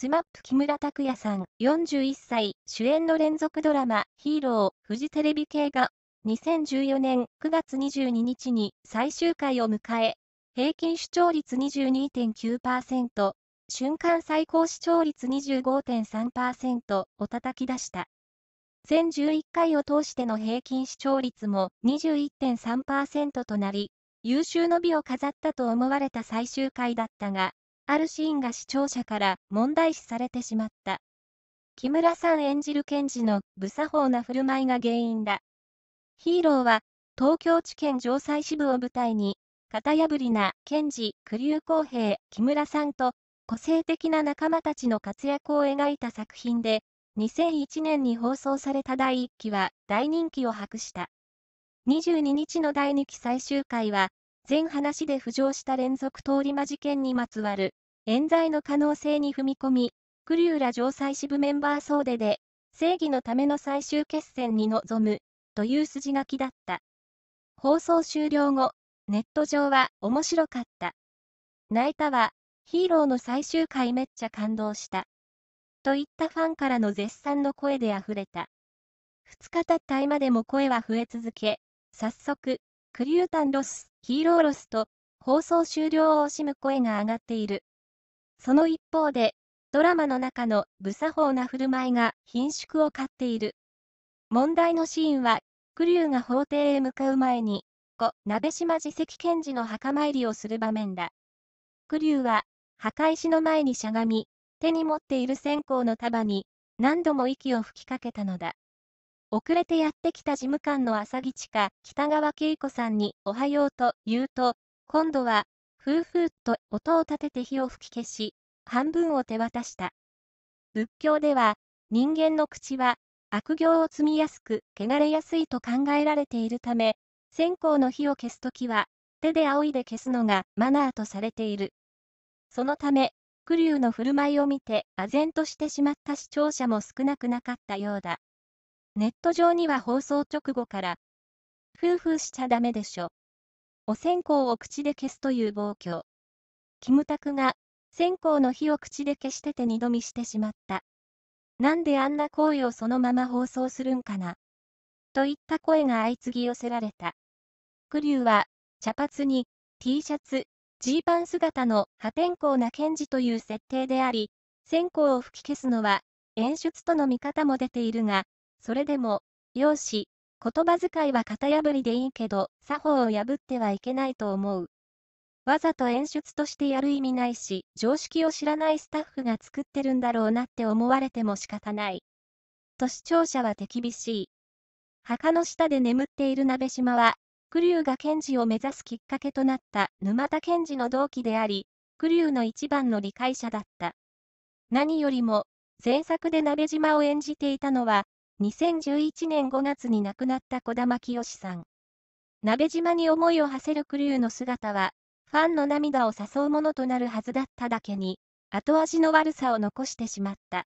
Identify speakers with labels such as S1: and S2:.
S1: スマップ木村拓哉さん41歳主演の連続ドラマヒーローフジテレビ系が2014年9月22日に最終回を迎え、平均視聴率22.9%、瞬間最高視聴率25.3%を叩き出した。全11回を通しての平均視聴率も21.3%となり、優秀の美を飾ったと思われた最終回だったが、あるシーンが視聴者から問題視されてしまった。木村さん演じる検事の無作法な振る舞いが原因だ。ヒーローは、東京地検城西支部を舞台に、型破りな検事、栗生公平、木村さんと、個性的な仲間たちの活躍を描いた作品で、2001年に放送された第1期は大人気を博した。22日の第2期最終回は、全話で浮上した連続通り魔事件にまつわる、冤罪の可能性に踏み込み、栗浦城西支部メンバー総出で、正義のための最終決戦に臨む、という筋書きだった。放送終了後、ネット上は面白かった。泣いたわ、ヒーローの最終回めっちゃ感動した。といったファンからの絶賛の声で溢れた。2日経った今でも声は増え続け、早速、クリュータンロス、ヒーローロスと、放送終了を惜しむ声が上がっている。その一方で、ドラマの中の無作法な振る舞いが貧縮を買っている。問題のシーンは、クリューが法廷へ向かう前に、故、鍋島自責検事の墓参りをする場面だ。クリューは、墓石の前にしゃがみ、手に持っている線香の束に、何度も息を吹きかけたのだ。遅れてやってきた事務官の浅木地下、北川景子さんに、おはようと言うと、今度は、ふうふうと音を立てて火を吹き消し、半分を手渡した。仏教では、人間の口は、悪行を積みやすく、汚れやすいと考えられているため、線香の火を消すときは、手で仰いで消すのがマナーとされている。そのため、クリューの振る舞いを見て、唖然としてしまった視聴者も少なくなかったようだ。ネット上には放送直後から、夫婦しちゃダメでしょ。お線香を口で消すという暴挙。キムタクが、線香の火を口で消してて二度見してしまった。なんであんな行為をそのまま放送するんかな。といった声が相次ぎ寄せられた。クリューは、茶髪に、T シャツ、ジーパン姿の破天荒な検事という設定であり、線香を吹き消すのは演出との見方も出ているが、それでも、容姿、言葉遣いは型破りでいいけど、作法を破ってはいけないと思う。わざと演出としてやる意味ないし、常識を知らないスタッフが作ってるんだろうなって思われても仕方ない。と視聴者は手厳しい。墓の下で眠っている鍋島は、クリューが検事を目指すきっかけとなった沼田検事の同期であり、クリューの一番の理解者だった。何よりも、前作で鍋島を演じていたのは、2011年5月に亡くなった小玉清さん。鍋島に思いを馳せるクリューの姿は、ファンの涙を誘うものとなるはずだっただけに、後味の悪さを残してしまった。